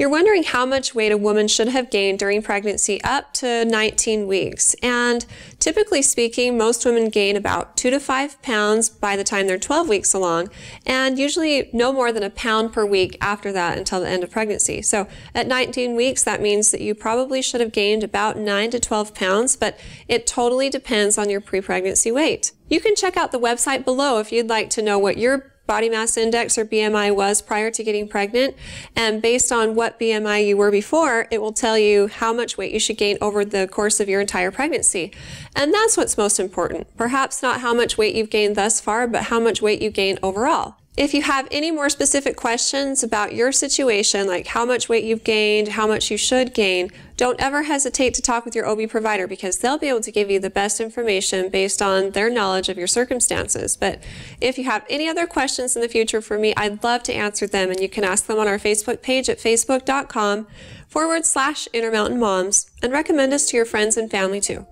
You're wondering how much weight a woman should have gained during pregnancy up to 19 weeks. And typically speaking, most women gain about two to five pounds by the time they're 12 weeks along, and usually no more than a pound per week after that until the end of pregnancy. So at 19 weeks, that means that you probably should have gained about 9 to 12 pounds, but it totally depends on your pre-pregnancy weight. You can check out the website below if you'd like to know what your body mass index or BMI was prior to getting pregnant. And based on what BMI you were before, it will tell you how much weight you should gain over the course of your entire pregnancy. And that's what's most important. Perhaps not how much weight you've gained thus far, but how much weight you gain overall. If you have any more specific questions about your situation, like how much weight you've gained, how much you should gain, don't ever hesitate to talk with your OB provider because they'll be able to give you the best information based on their knowledge of your circumstances. But if you have any other questions in the future for me, I'd love to answer them and you can ask them on our Facebook page at facebook.com forward slash Intermountain Moms and recommend us to your friends and family too.